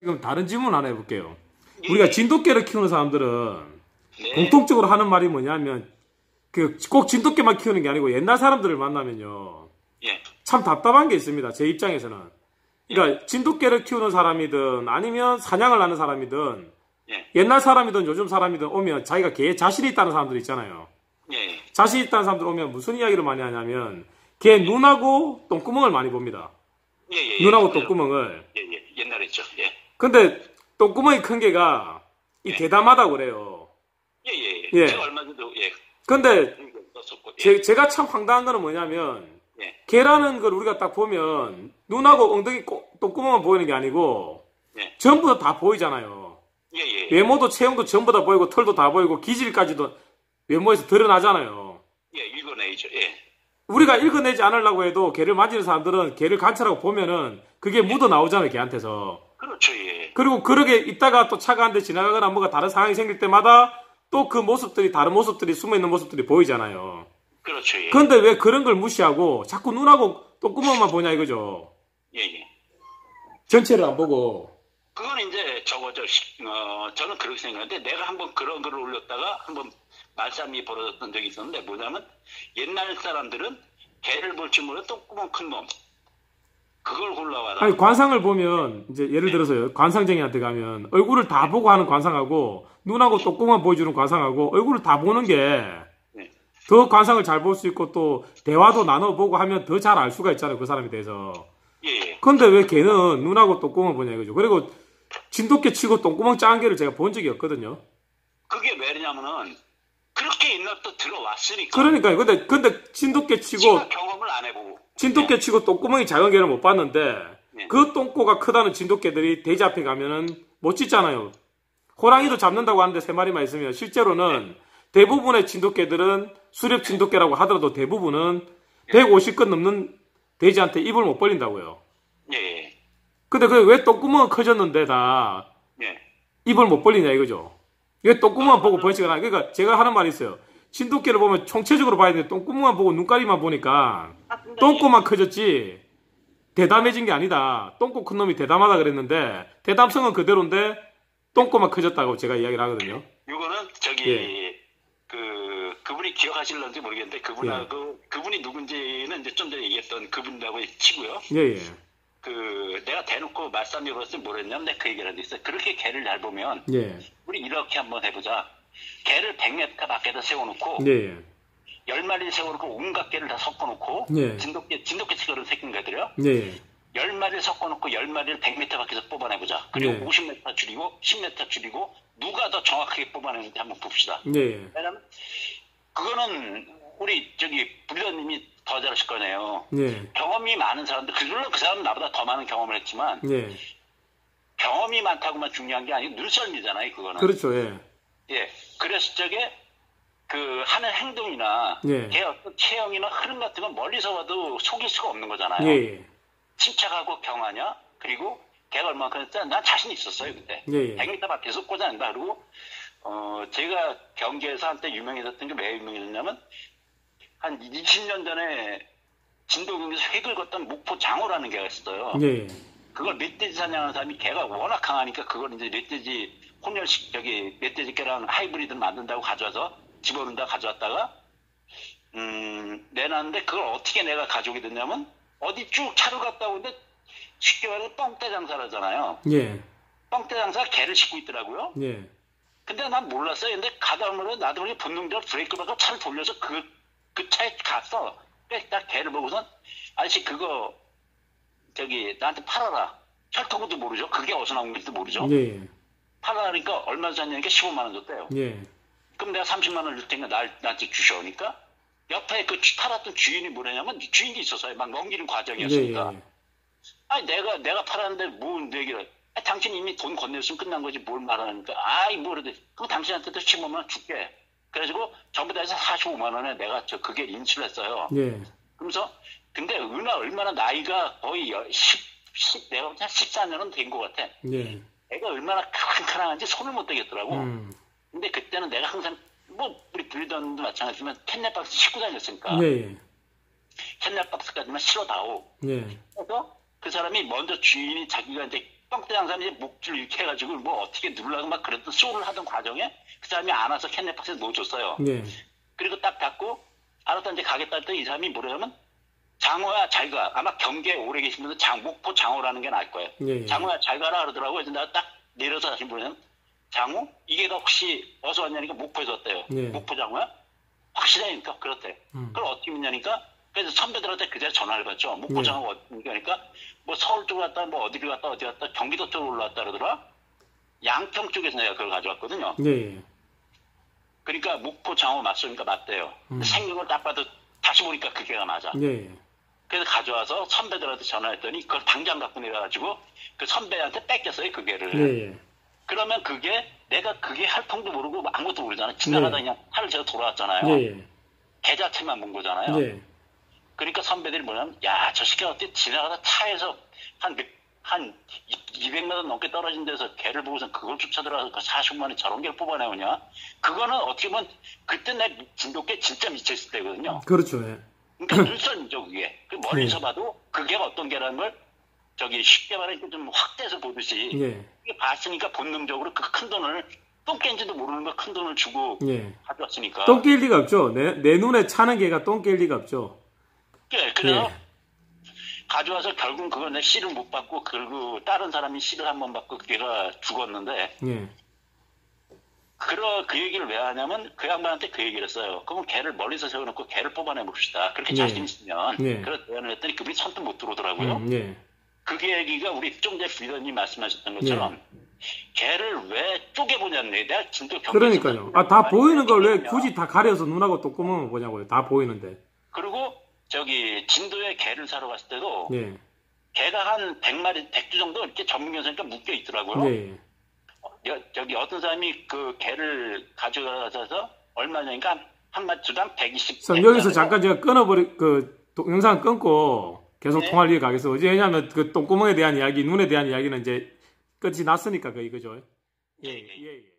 지금 다른 질문 하나 해볼게요. 예, 우리가 예. 진돗개를 키우는 사람들은 네. 공통적으로 하는 말이 뭐냐면 그 꼭 진돗개만 키우는 게 아니고 옛날 사람들을 만나면요 예. 참 답답한 게 있습니다. 제 입장에서는 그러니까 진돗개를 키우는 사람이든 아니면 사냥을 하는 사람이든 예. 옛날 사람이든 요즘 사람이든 오면 자기가 개에 자신이 있다는 사람들 있잖아요. 예. 자신 있다는 사람들 오면 무슨 이야기를 많이 하냐면 개 눈하고 똥구멍을 많이 봅니다. 예. 예. 예. 눈하고. 똥구멍을. 예. 예. 옛날에 있죠. 예. 근데 똥구멍이 큰 개가 이 예. 대담하다고 그래요. 예. 예. 예. 예. 제가 얼마 전에도 예. 근데 썼었고. 예. 제, 제가 참 황당한 거는 뭐냐면 예. 개라는 걸 우리가 딱 보면 눈하고 엉덩이 꼬- 똥구멍만 보이는 게 아니고 예. 전부 다, 다 보이잖아요. 예. 예. 외모도 체형도 전부 다 보이고 털도 다 보이고 기질까지도 외모에서 드러나잖아요. 예. 읽어내죠. 예. 우리가 읽어내지 않으려고 해도 개를 만지는 사람들은 개를 관찰하고 보면은 그게 묻어 나오잖아요, 개한테서. 그렇죠. 예. 그리고 그러게 있다가 또 차가 한 대 지나가거나 뭐가 다른 상황이 생길 때마다 또 그 모습들이, 다른 모습들이, 숨어 있는 모습들이 보이잖아요. 그렇죠. 예. 근데 왜 그런 걸 무시하고 자꾸 눈하고 똥구멍만 보냐 이거죠. 예. 예. 전체를 안 보고. 그건 이제 저거죠. 시- 어, 저는 그렇게 생각하는데 내가 한번 그런 글을 올렸다가 한번 말싸움이 벌어졌던 적이 있었는데 뭐냐면 옛날 사람들은 개를 볼줄 모르는 똥구멍 큰 놈. 그걸 골라와라. 아니, 관상을 보면, 이제 예를 들어서요, 관상쟁이한테 가면 얼굴을 다 보고 하는 관상하고 눈하고 똥구멍 보여주는 관상하고 얼굴을 다 보는 게 네. 더 관상을 잘 볼 수 있고 또 대화도 나눠보고 하면 더 잘 알 수가 있잖아요, 그 사람에 대해서. 예, 예. 근데 왜 걔는 눈하고 똥구멍 보냐 이거죠. 그리고 진돗개 치고 똥구멍 짠 개를 제가 본 적이 없거든요. 그게 왜냐면은 그렇게 옛날부터 들어왔으니까. 그러니까요. 근데, 근데 진돗개 치고, 경험을 안 해보고. 진돗개 치고 똥구멍이 작은 개를 못 봤는데, 네. 그 똥꼬가 크다는 진돗개들이 돼지 앞에 가면은 못 짖잖아요. 호랑이도 잡는다고 하는데 세 마리만 있으면 실제로는 대부분의 진돗개들은 수렵 진돗개라고 하더라도 대부분은 150건 넘는 돼지한테 입을 못 벌린다고요. 예, 예. 근데 그 왜 똥구멍은 커졌는데 다 예. 입을 못 벌리냐 이거죠. 왜 똥구멍만 보고 번식을 하냐. 그러니까 제가 하는 말이 있어요. 진돗개를 보면 총체적으로 봐야 되는데 똥구멍만 보고 눈가리만 보니까 똥꼬만 커졌지 대담해진 게 아니다. 똥꼬 큰 놈이 대담하다 그랬는데 대담성은 그대로인데 똥꼬만 커졌다고 제가 이야기를 하거든요. 요거는 저기 그 그분이 기억하실런지 모르겠는데 그분하고 그분이 누군지는 이제 좀 전에 얘기했던 그분이라고 치고요. 예, 예. 그 내가 대놓고 말싸움이 걸었을 때 뭐랬냐면 내가 그 얘기를 했어요. 그렇게 개를 잘 보면 예. 우리 이렇게 한번 해보자. 개를 100m 밖에다 세워놓고 예, 예. 열 마리를 세워놓고 온갖 개를 다 섞어놓고 예. 진돗개 진돗개 치거는 새끼인가들요. 예, 예. 열 마리를 섞어놓고 열 마리를 100m 밖에서 뽑아내보자. 그리고 네. 50m 줄이고 10m 줄이고 누가 더 정확하게 뽑아내는지 한번 봅시다. 예, 예. 왜냐면 그거는 우리 저기 부리더님이 더 잘하실 거네요. 예. 경험이 많은 사람들, 물론 그 사람은 나보다 더 많은 경험을 했지만 예. 경험이 많다고만 중요한 게 아니고 눈썰미잖아요, 그거는. 그렇죠. 예. 예. 그랬을 적에 그 하는 행동이나 예. 걔 어떤 체형이나 흐름 같은 건 멀리서 봐도 속일 수가 없는 거잖아요. 예, 예. 침착하고 경하냐? 그리고 걔가 얼마나 크냐? 난 자신 있었어요, 그때. 예, 예. 100m 밖에서 꽂아낸다. 그리고, 어, 제가 경기에서 한때 유명해졌던 게 왜 유명해졌냐면, 한 20년 전에 진도경에서 획을 걷던 목포 장어라는 개가 있어요. 예, 예. 그걸 멧돼지 사냥하는 사람이 개가 워낙 강하니까 그걸 이제 멧돼지 혼혈식, 저기, 멧돼지 개랑 하이브리드를 만든다고 가져와서 집어넣는다 가져왔다가, 음, 내놨는데 그걸 어떻게 내가 가져오게 됐냐면, 어디 쭉 차로 갔다 오는데 쉽게 말해서 뻥때 장사를 하잖아요. 예. 뻥때 장사가 개를 싣고 있더라고요. 예. 근데 난 몰랐어요. 근데 가다 보면 나도 모르게 본능적으로 브레이크 밟고 차를 돌려서 그, 그 차에 갔어. 딱 개를 보고선 아저씨 그거 저기 나한테 팔아라. 혈통도 모르죠. 그게 어디서 나온 건지도 모르죠. 예. 팔아라니까 얼마 줬냐니까 15만 원 줬대요. 예. 그럼 내가 30만 원 줄 테니까 날, 나한테 주셔오니까 옆에 그 주- 팔았던 주인이 뭐냐면 주인이 있었어요. 막 넘기는 예. 과정이었으니까. 예. 아니 내가 내가 팔았는데 뭔 얘기를 아, 당신 이미 돈 건넸으면 끝난 거지 뭘 말하니까 아이 뭐래도 그럼 당신한테도 15만 원 줄게 그래가지고 전부 다 해서 45만 원에 내가 저 그게 인출을 했어요 예. 그러면서 근데 은하 얼마나 나이가 거의 10, 10 내가 볼때 14년은 된 것 같아 예. 애가 얼마나 칸칸한지 손을 못 대겠더라고 음. 근데 그때는 내가 항상 뭐 우리 불리던도 마찬가지지만 캔넷박스 싣고 다녔으니까 예. 예. 캔넷박스까지만 실어 다오 예. 그래서 그 사람이 먼저 주인이 자기가 이제 장사는 이제 목줄 이렇게 해가지고 뭐 어떻게 누르려고 막 그랬던 쇼를 하던 과정에 그 사람이 안 와서 캔넷박스에 놓아줬어요. 예. 그리고 딱 닫고 알았다 이제 가겠다 했더니 이 사람이 뭐냐면 장호야 잘 가. 아마 경기에 오래 분들 장, 목포 장호라는 게 나을 거예요. 예, 예. 장호야 잘 가라 그러더라고요. 그래서 내가 딱 내려서 다시 보면 장호? 이게 다 혹시 어디서 왔냐니까 목포에서 왔대요. 예. 목포 장호야? 확실하니까 그렇대. 음. 그걸 어떻게 믿냐니까 그래서 선배들한테 그대로 전화를 받죠. 목포 예. 장호 어디니까 뭐 서울 쪽으로 갔다 뭐 어디를 갔다 어디 갔다 경기도 쪽으로 올라왔다 그러더라. 양평 쪽에서 내가 그걸 가져왔거든요. 예, 예. 그러니까 목포 장호 맞으니까 맞대요. 음. 생명을 딱 봐도 다시 보니까 그게가 맞아. 예, 예. 그래서 가져와서 선배들한테 전화했더니 그걸 당장 갖고 내려가지고 그 선배한테 뺏겼어요 그. 예, 예. 그러면 그게 내가 그게 할 통도 모르고 아무것도 모르잖아. 지나가다 네. 그냥 차를 제가 돌아왔잖아요. 개 자체만 본 거잖아요. 예. 그러니까 선배들이 뭐냐면 야 저 새끼 어떻게 지나가다 차에서 한, 몇- 한 200m 넘게 떨어진 데서 개를 보고서 그걸 쫓아들어가서 그 40만 원에 저런 개를 뽑아내오냐? 그거는 어떻게 보면 그때 내 진돗개 진짜 미쳐있을 때거든요. 그렇죠. 예. 그러니까 눈썰미죠 그게. 그 멀리서 네. 봐도 그게 어떤 개라는 걸 저기 쉽게 말하니까 좀 확대해서 보듯이 예. 봤으니까 본능적으로 그 큰 돈을 똥개인지도 모르는 거 큰 돈을 주고 예. 가져왔으니까. 똥깰 리가 없죠. 내, 내 눈에 차는 개가 똥깰 리가 없죠. 예, 그래서 예. 가져와서 결국 그걸 내 씨를 못 받고 그리고 다른 사람이 씨를 한 번 받고 걔가 죽었는데 예. 그러 그 얘기를 왜 하냐면 그 양반한테 그 얘기를 했어요. 그러면 걔를 멀리서 세워놓고 걔를 뽑아내 봅시다. 그렇게 예. 자신 있으면 예. 그런 대안을 했더니 그분이 선뜻 못 들어오더라고요. 음, 예. 그게 얘기가 우리 좀 전에 비더님 말씀하셨던 예. 것처럼 걔를 왜 쪼개보냐는 얘기. 내가 경기에서 그러니까요. 아, 다 보이는 걸 왜. 굳이 다 가려서 눈하고 똥구멍을 보냐고요. 다 보이는데. 그리고 저기 진도에 개를 사러 갔을 때도 예. 개가 한 100마리, 100주 정도 이렇게 전문경사니까 묶여 있더라고요. 예. 예. 여, 저기 어떤 사람이 그 개를 가져가서 얼마냐니까 한, 한 마리 주당 120. 그럼 여기서 잠깐 제가 끊어버리, 그, 동영상 끊고 계속 네. 통화를 이어가겠어. 이제 왜냐면 그 똥구멍에 대한 이야기, 눈에 대한 이야기는 이제 끝이 났으니까 그 이거죠. 예, 예, 예. 예. 예.